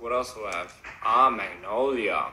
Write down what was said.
What else do I have? Ah, Magnolia.